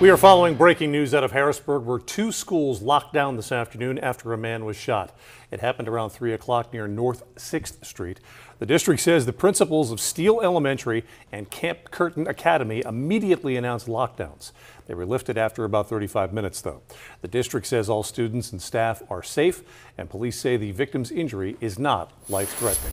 We are following breaking news out of Harrisburg where two schools locked down this afternoon after a man was shot. It happened around 3 o'clock near North 6th Street. The district says the principals of Steele Elementary and Camp Curtin Academy immediately announced lockdowns. They were lifted after about 35 minutes, though. The district says all students and staff are safe, and police say the victim's injury is not life threatening.